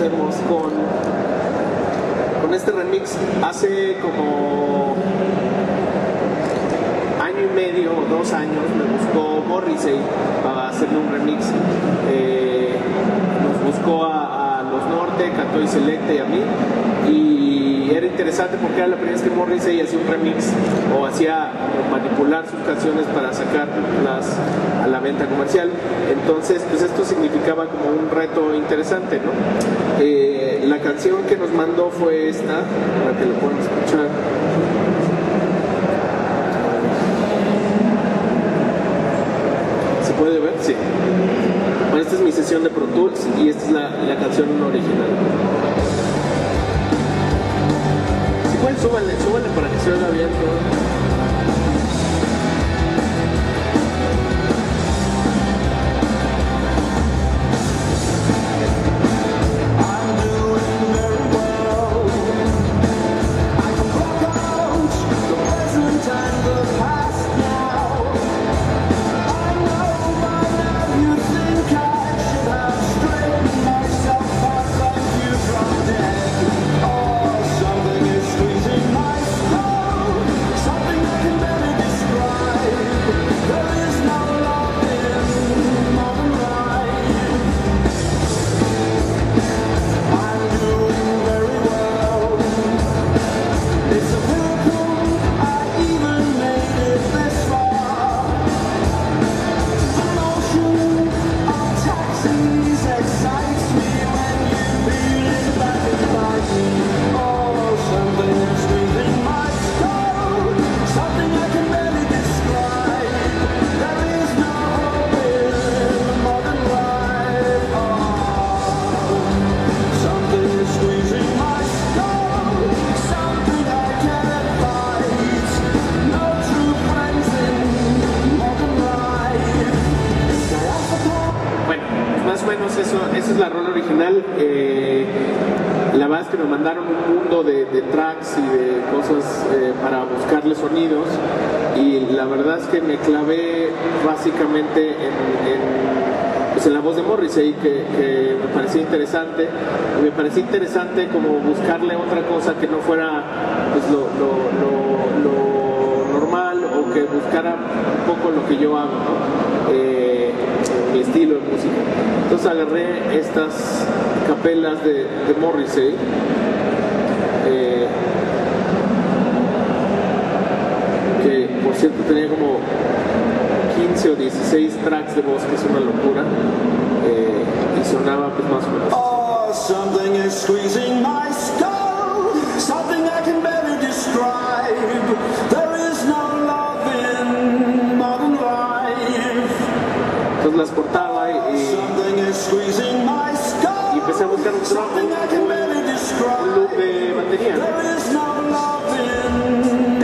hacemos con, con este remix. Hace como año y medio o dos años me buscó Morrissey para hacerle un remix. Eh, nos buscó a, a Los Norte, Cantó y Selecta y a mí. Y era interesante porque era la primera vez que Morrissey hacía un remix o hacía sus canciones para sacarlas a la venta comercial entonces pues esto significaba como un reto interesante ¿no? Eh, la canción que nos mandó fue esta para que lo puedan escuchar ¿Se puede ver? Sí. Esta es mi sesión de Pro Tools y esta es la, canción original. Si pueden, súbanle, súbanle para que se oiga bien. Eso, esa es la rola original. Eh, la verdad es que me mandaron un mundo de, tracks y de cosas eh, para buscarle sonidos y la verdad es que me clavé básicamente en, pues en la voz de Morrissey que, que me parecía interesante me parecía interesante como buscarle otra cosa que no fuera pues lo, normal o que buscara un poco lo que yo hago. Eh, mi estilo de música. Entonces agarré estas capelas de, de Morrissey. eh, que por cierto tenía como 15 o 16 tracks de voz, que es una locura. eh, y sonaba pues más o menos. Oh, buscar un, better un, loop de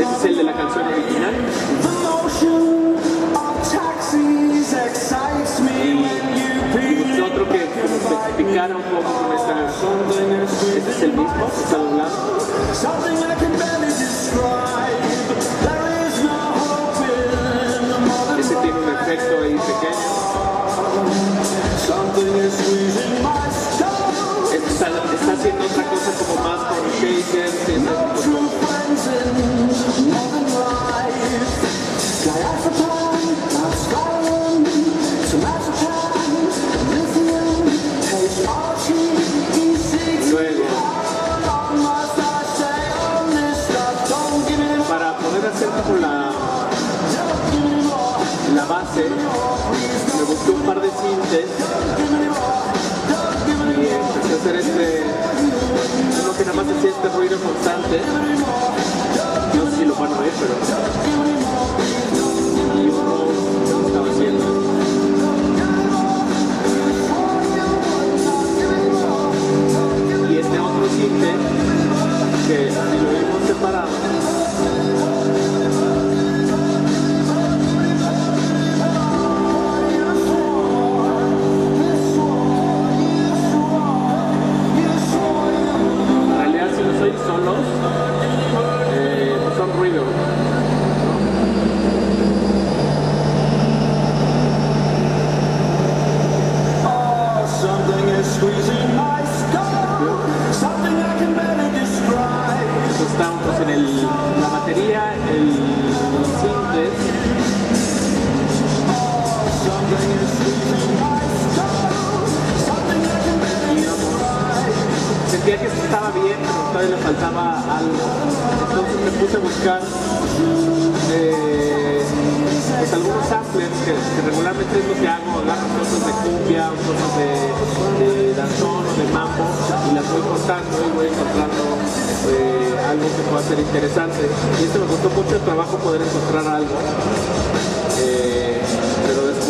es el de la canción original. Y otro que se un poco con esta. Este es el mismo, está efecto ahí pequeño. Otra cosa como más con shakers este ruido constante. No sé si lo van a ver, pero. Le faltaba algo. Entonces me puse a buscar eh, pues algunos samplers que, regularmente es lo que hago, agarro cosas de cumbia, cosas de, danzón o de mambo y las voy cortando y voy encontrando eh, algo que pueda ser interesante. Y esto me costó mucho trabajo poder encontrar algo. Eh,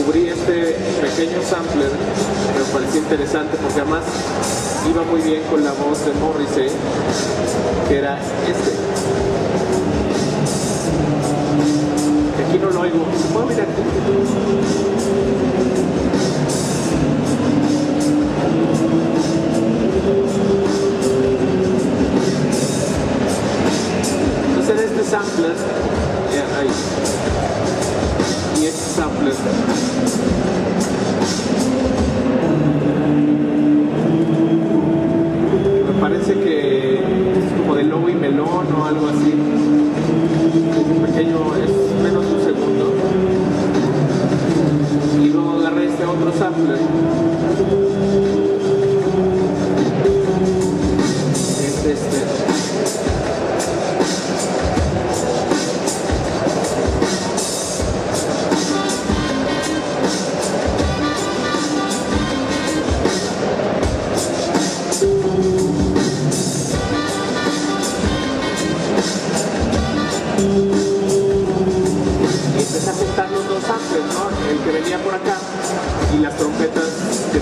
descubrí este pequeño sampler me pareció interesante porque además iba muy bien con la voz de Morrissey, que era este. Aquí no lo oigo. ¿Se puede?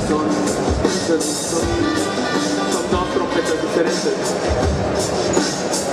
tradições, tradições, são nós trompetas diferentes.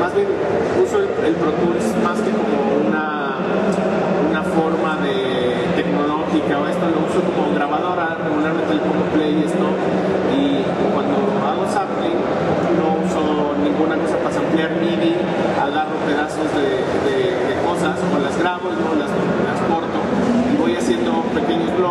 más bien uso el, el Pro Tools más que como una, una forma de tecnológica o esto, lo uso como grabadora, regularmente el pongo play esto, y cuando hago sampling no uso ninguna cosa para samplear MIDI, agarro pedazos de, cosas, o las grabo, y luego las, las corto, y voy haciendo pequeños bloques